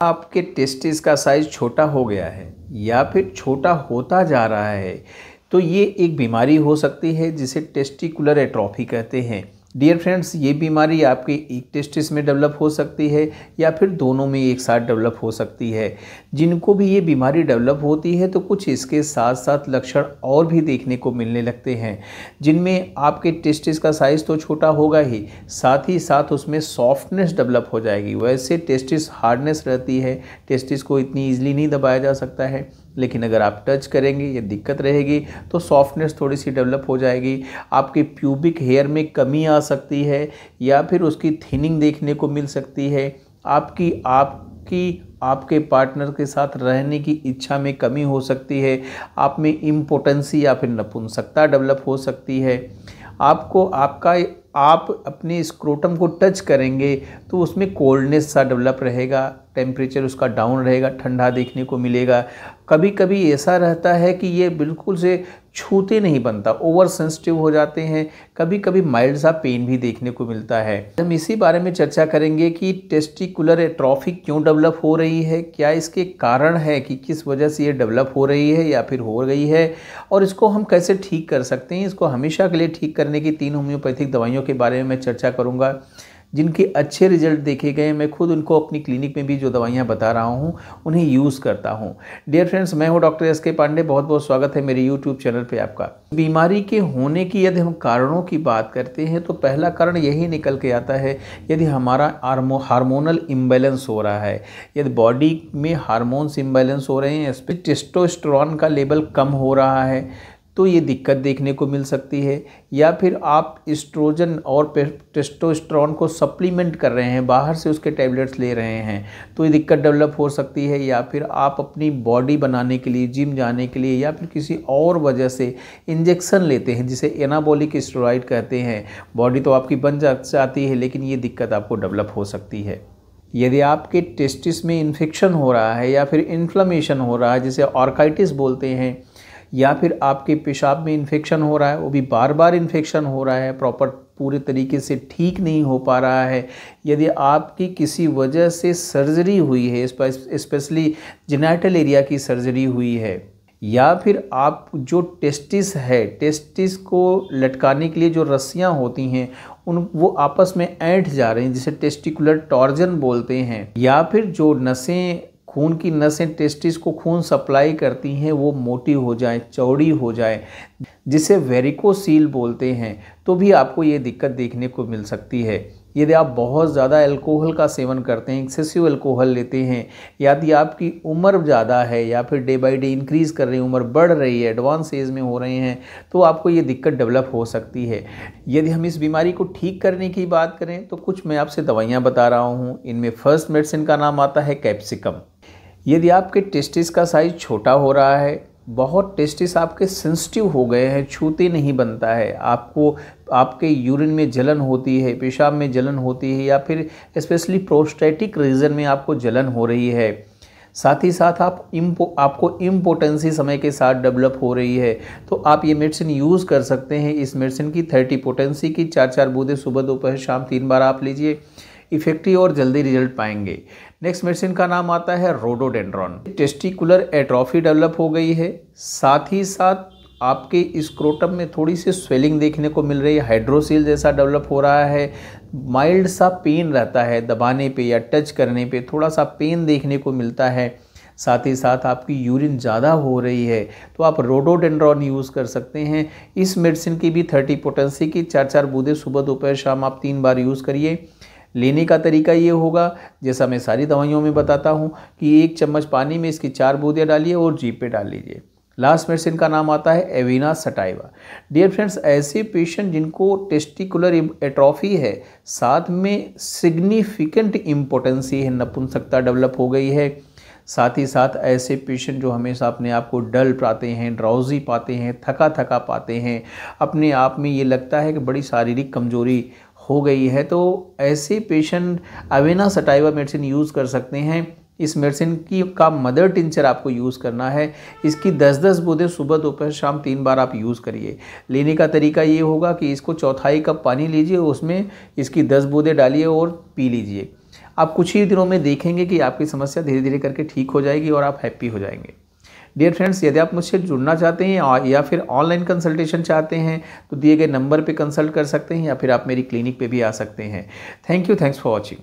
आपके टेस्टिस का साइज़ छोटा हो गया है या फिर छोटा होता जा रहा है तो ये एक बीमारी हो सकती है जिसे टेस्टिकुलर एट्रॉफी कहते हैं। डियर फ्रेंड्स ये बीमारी आपके एक टेस्टिस में डेवलप हो सकती है या फिर दोनों में एक साथ डेवलप हो सकती है। जिनको भी ये बीमारी डेवलप होती है तो कुछ इसके साथ साथ लक्षण और भी देखने को मिलने लगते हैं। जिनमें आपके टेस्टिस का साइज़ तो छोटा होगा ही, साथ ही साथ उसमें सॉफ्टनेस डेवलप हो जाएगी। वैसे टेस्टिस हार्डनेस रहती है टेस्टिस को इतनी ईजिली नहीं दबाया जा सकता है। लेकिन अगर आप टच करेंगे, ये दिक्कत रहेगी तो सॉफ्टनेस थोड़ी सी डेवलप हो जाएगी। आपके प्यूबिक हेयर में कमी आ सकती है, या फिर उसकी थिनिंग देखने को मिल सकती है। आपकी आपकी, आपके पार्टनर के साथ रहने की इच्छा में कमी हो सकती है। आप में इम्पोटेंसी या फिर नपुंसकता डेवलप हो सकती है। आपको, आपका, आप अपने स्क्रोटम को टच करेंगे तो उसमें कोल्डनेस सा डेवलप रहेगा टेम्परेचर उसका डाउन रहेगा, ठंडा देखने को मिलेगा। कभी कभी ऐसा रहता है कि ये बिल्कुल से छूते नहीं बनता ओवर सेंसिटिव हो जाते हैं। कभी कभी माइल्ड सा पेन भी देखने को मिलता है। हम इसी बारे में चर्चा करेंगे कि टेस्टिकुलर एट्रॉफी क्यों डेवलप हो रही है, क्या इसके कारण है कि किस वजह से ये डेवलप हो रही है या फिर हो गई है, और इसको हम कैसे ठीक कर सकते हैं, इसको हमेशा के लिए ठीक करने की तीन होम्योपैथिक दवाइयों के बारे में मैं चर्चा करूँगा। जिनके अच्छे रिज़ल्ट देखे गए मैं खुद उनको अपनी क्लिनिक में भी जो दवाइयाँ बता रहा हूँ, उन्हें यूज़ करता हूँ। डियर फ्रेंड्स मैं हूँ डॉक्टर एस के पांडे। बहुत बहुत स्वागत है मेरे यूट्यूब चैनल पे आपका। बीमारी के होने की यदि हम कारणों की बात करते हैं तो पहला कारण यही निकल के आता है, यदि हमारा हार्मोनल इम्बेलेंस हो रहा है। यदि बॉडी में हारमोन्स इम्बेलेंस हो रहे हैं, टेस्टोस्टेरॉन का लेवल कम हो रहा है तो ये दिक्कत देखने को मिल सकती है। या फिर आप इस्ट्रोजन और टेस्टोस्ट्रॉन को सप्लीमेंट कर रहे हैं, बाहर से उसके टैबलेट्स ले रहे हैं तो ये दिक्कत डेवलप हो सकती है। या फिर आप अपनी बॉडी बनाने के लिए जिम जाने के लिए या फिर किसी और वजह से इंजेक्शन लेते हैं, जिसे एनाबॉलिक स्टेरॉइड कहते हैं। बॉडी तो आपकी बन जाती है, लेकिन ये दिक्कत आपको डेवलप हो सकती है। यदि आपके टेस्टिस में इन्फेक्शन हो रहा है या फिर इन्फ्लेमेशन हो रहा है, जिसे ऑर्काइटिस बोलते हैं या फिर आपके पेशाब में इन्फेक्शन हो रहा है, वो भी बार बार इन्फेक्शन हो रहा है प्रॉपर पूरे तरीके से ठीक नहीं हो पा रहा है। यदि आपकी किसी वजह से सर्जरी हुई है स्पेशली जेनाइटल एरिया की सर्जरी हुई है, या फिर आप जो टेस्टिस है टेस्टिस को लटकाने के लिए जो रस्सियाँ होती हैं, उन, वो आपस में ऐंठ जा रही हैं, जिसे टेस्टिकुलर टॉर्जन बोलते हैं, या फिर जो नसें खून की नसें टेस्टिस को खून सप्लाई करती हैं, वो मोटी हो जाए, चौड़ी हो जाए, जिसे वेरिकोसील बोलते हैं। तो भी आपको ये दिक्कत देखने को मिल सकती है। यदि आप बहुत ज़्यादा अल्कोहल का सेवन करते हैं एक्सेसिव अल्कोहल लेते हैं, यदि आपकी उम्र ज़्यादा है या फिर डे बाई डे इंक्रीज़ कर रही है, उम्र बढ़ रही है एडवांस एज में हो रहे हैं तो आपको ये दिक्कत डेवलप हो सकती है। यदि हम इस बीमारी को ठीक करने की बात करें तो कुछ मैं आपसे दवाइयाँ बता रहा हूँ। इनमें फ़र्स्ट मेडिसिन का नाम आता है कैप्सिकम यदि आपके टेस्टिस का साइज़ छोटा हो रहा है, बहुत टेस्टिस आपके सेंसिटिव हो गए हैं, छूते नहीं बनता है, आपको, आपके यूरिन में जलन होती है, पेशाब में जलन होती है, या फिर स्पेशली प्रोस्टेटिक रीजन में आपको जलन हो रही है, साथ ही साथ आप इम्पो, आपको इम्पोटेंसी समय के साथ डेवलप हो रही है तो आप ये मेडिसिन यूज़ कर सकते हैं। इस मेडिसिन की थर्टी पोटेंसी की चार चार बूंदें सुबह, दोपहर, शाम तीन बार आप लीजिए। इफ़ेक्टिव और जल्दी रिज़ल्ट पाएँगे। नेक्स्ट मेडिसिन का नाम आता है रोडोडेंड्रॉन। टेस्टिकुलर एट्रॉफी डेवलप हो गई है। साथ ही साथ आपके स्क्रोटम में थोड़ी सी स्वेलिंग देखने को मिल रही है। हाइड्रोसील जैसा डेवलप हो रहा है। माइल्ड सा पेन रहता है दबाने पे या टच करने पे। थोड़ा सा पेन देखने को मिलता है। साथ ही साथ आपकी यूरिन ज़्यादा हो रही है। तो आप रोडोडेंड्रॉन यूज़ कर सकते हैं। इस मेडिसिन की भी थर्टी पोटेंसी की चार चार बूंदे सुबह दोपहर शाम आप तीन बार यूज़ करिए। लेने का तरीका ये होगा। जैसा मैं सारी दवाइयों में बताता हूँ कि एक चम्मच पानी में इसकी चार बूंदें डालिए और जीप पे डाल लीजिए। लास्ट मेडिसिन का नाम आता है एविना सटाइवा। डियर फ्रेंड्स ऐसे पेशेंट जिनको टेस्टिकुलर एट्रॉफी है, साथ में सिग्निफिकेंट इम्पोटेंसी है, नपुंसकता डेवलप हो गई है। साथ ही साथ ऐसे पेशेंट जो हमेशा अपने आप को डल पाते हैं ड्राउजी पाते हैं थका थका पाते हैं, अपने आप में ये लगता है कि बड़ी शारीरिक कमज़ोरी हो गई है तो ऐसे patient Avena sativa medicine use कर सकते हैं। इस मेडिसिन की का मदर टिंचर आपको यूज़ करना है। इसकी 10-10 बूंदें सुबह, दोपहर, शाम तीन बार आप यूज़ करिए। लेने का तरीका ये होगा कि इसको चौथाई कप पानी लीजिए, उसमें इसकी 10 बूंदें डालिए और पी लीजिए। आप कुछ ही दिनों में देखेंगे कि आपकी समस्या धीरे धीरे करके ठीक हो जाएगी और आप हैप्पी हो जाएँगे। डियर फ्रेंड्स यदि आप मुझसे जुड़ना चाहते हैं या फिर ऑनलाइन कंसल्टेशन चाहते हैं तो दिए गए नंबर पर कंसल्ट कर सकते हैं या फिर आप मेरी क्लिनिक पर भी आ सकते हैं। Thank you thanks for watching